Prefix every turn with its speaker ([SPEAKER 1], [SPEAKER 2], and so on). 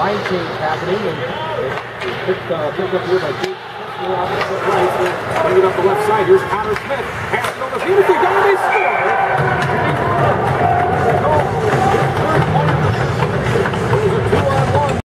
[SPEAKER 1] line change happening, and it's picked, uh, picked up here by Jake. Right, bring it up the left side. Here's Connor Smith. Pass over. Beautifully done.